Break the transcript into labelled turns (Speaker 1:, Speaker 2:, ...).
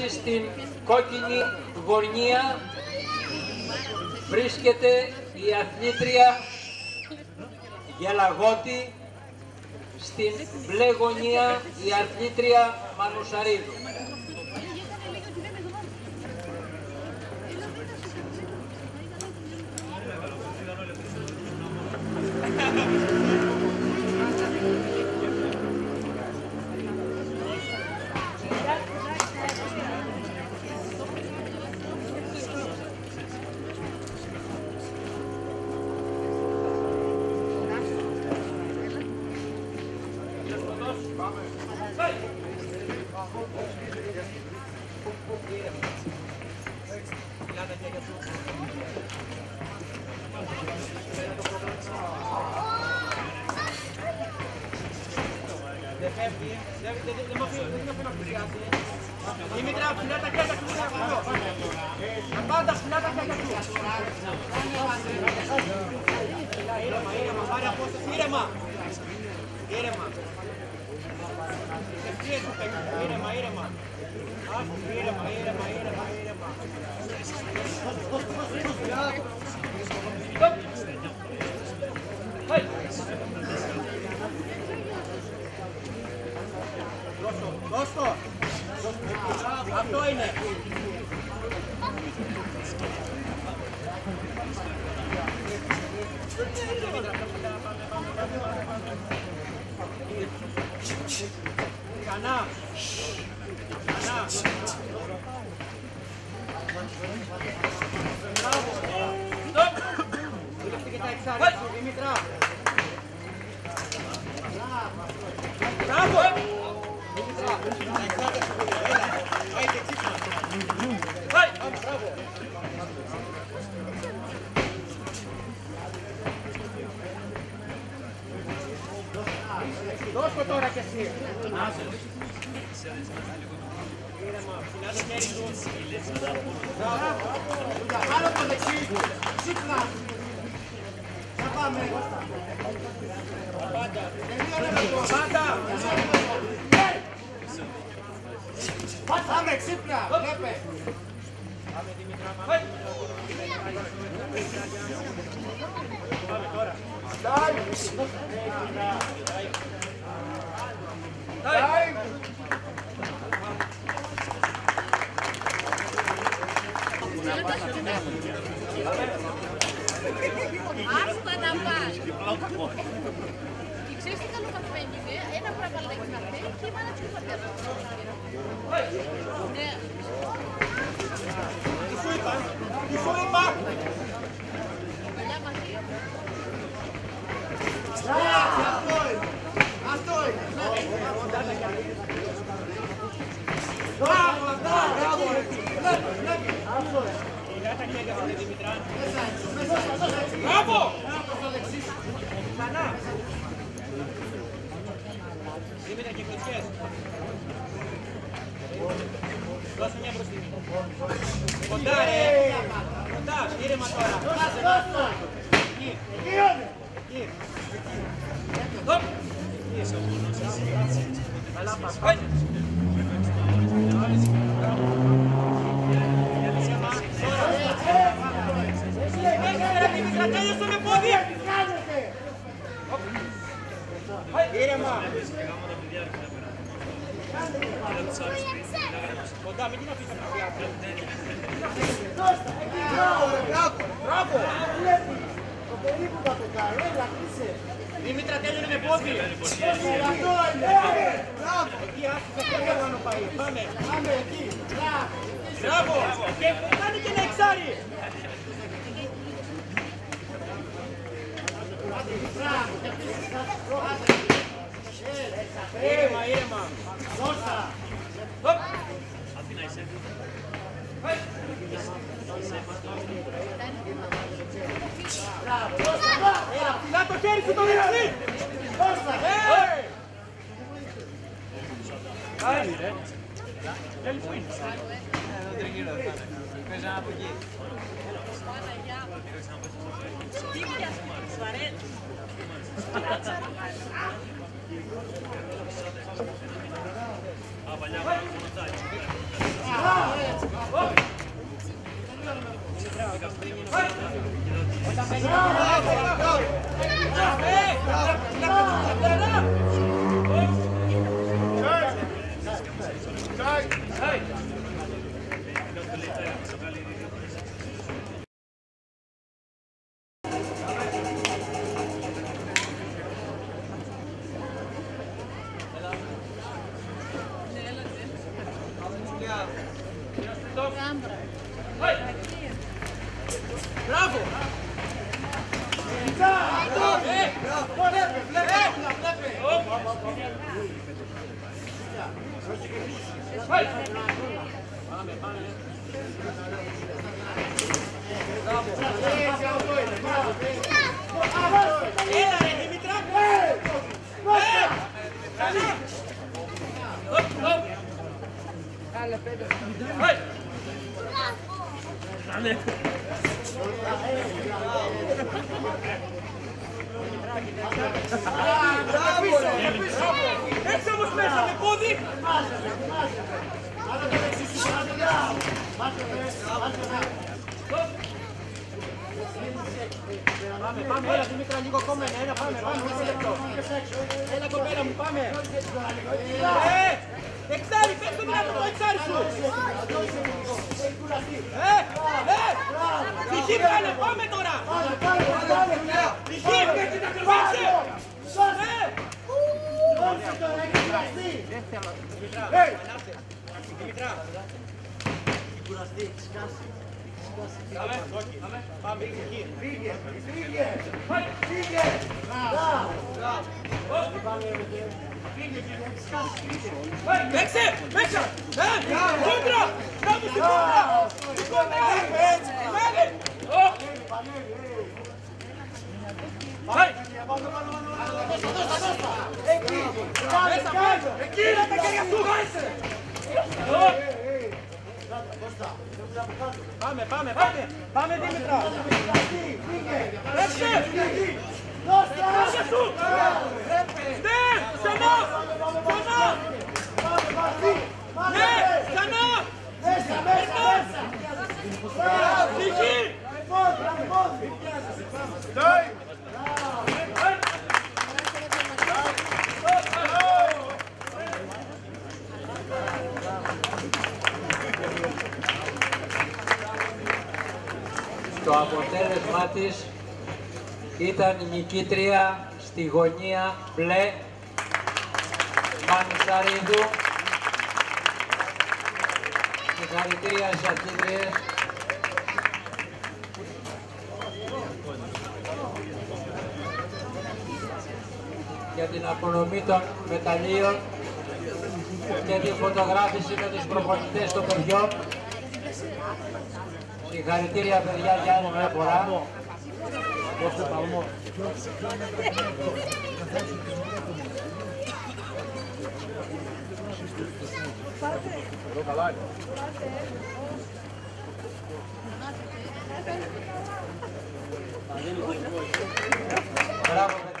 Speaker 1: θέση στην κόκκινη γωνία βρίσκεται η αθλήτρια Γελαγότη, στην μπλε γωνία η αθλήτρια Μανουσαρίδου.
Speaker 2: Δημήτρα, ψηλά τα χέρια του, Τα πάντα ψηλά τα χέρια του. Ήρεμα, ήρεμα, πάρε απόσταση, ήρεμα. Ήρεμα. Ευθείες του παίκτου, ήρεμα, ήρεμα. Ήρεμα, ήρεμα, ήρεμα, ήρεμα. Ξανά. Ξανά. Μπράβο. Στοπ. Βρίσκεται και τα εξάρια σου, Δημήτρα. Μπράβο. Δημήτρα, τα εξάρια σου, έλα. Πάει και ξύπνα. Πάει. Μπράβο. Δώσ' το τώρα κι εσύ. Ήρεμα, ψηλά το χέρι του.
Speaker 3: Άλλο το δεξί. Ξύπνα. Να πάμε.
Speaker 2: Πάντα.
Speaker 3: Πάμε ξύπνα. Βλέπε.
Speaker 2: Πάμε Δημήτρα, πάμε.
Speaker 4: Άστα να πας. Και ξέρεις τι καλό θα φαίνει, ένα πραγματάκι να φέρει και η μάνα της πατέρα. Ναι.
Speaker 2: Τι σου είπα, τι σου είπα.
Speaker 4: Παλιά μαζί.
Speaker 3: Αυτό είναι. Αυτό είναι. Μπράβο, αυτά. Μπράβο. Βλέπε, βλέπε. Αυτό είναι.
Speaker 2: Σιγά τα χέρια σου, ρε Δημητρά.
Speaker 3: Μέσα έτσι, μέσα έτσι.
Speaker 2: Μπράβο.
Speaker 3: Μπράβο στο δεξί σου.
Speaker 2: Ξανά. Δήμητρα και κλειστές. Δώσε μια μπροστινή. Κοντά ρε. Κοντά, ήρεμα τώρα.
Speaker 3: Δώστε, δώστε.
Speaker 2: Εκεί,
Speaker 3: Εκεί είναι.
Speaker 2: εκεί. Χωπ. Καλά πας. Πάει. Κοντά, μην την αφήσεις να πιάσει.
Speaker 3: Δώστε. Εκεί. Μπράβο, ρε, μπράβο.
Speaker 2: Μπράβο.
Speaker 3: Βλέπει. Το περίπου θα το κάνω. Έλα, κλείσε.
Speaker 2: Δήμητρα, τέλειωνε με πόδι.
Speaker 3: Δώστε, αυτό είναι. Μπράβο.
Speaker 2: Εκεί άφησε το πάνω πάει. Πάμε.
Speaker 3: Πάμε εκεί. Μπράβο.
Speaker 2: Μπράβο. Και κάνει και ένα εξάρι.
Speaker 3: Μπράβο.
Speaker 4: Παναγιά μου. Τι πιάσε, σου
Speaker 2: Bravo! Έλα ρε Δημητρά! Ε! Καλή! Οπ, οπ. Ε! Έξω όμως μέσα με πόδι! Πάμε, πάμε, έλα Δημήτρα, λίγο ακόμα ένα, έλα, πάμε, πάμε, ένα λεπτό. Έλα κοπέλα μου, πάμε. Ε, εξάρι, πες το δυνατό το εξάρι σου. Ε, ε, πηχή βγάλε, πάμε τώρα. Πηχή, πάσε. Ε, Δημητρά. Πάμε, πάμε, εκεί. Παίξε! Παίξε! Ε! Κόντρα! Κάτω στην κόντρα! Στην κόντρα! Μένει! Ω! Πάει! Μέσα, μέσα! Εκεί είναι τα χέρια σου, γάισε! Πάμε, πάμε, πάμε! Πάμε, Δήμητρα! Παίξε! Παίξε σου! Ναι! Ξανά! Ξανά! Ναι! Ξανά!
Speaker 1: Το αποτέλεσμά της ήταν η νικήτρια στη γωνία μπλε Μανουσαρίδου. Συγχαρητήρια στις αθλήτριες. για την απονομή των μεταλλίων και τη φωτογράφηση με τους προπονητές των παιδιών. Συγχαρητήρια παιδιά για άλλη μια φορά. Μπράβο παιδιά.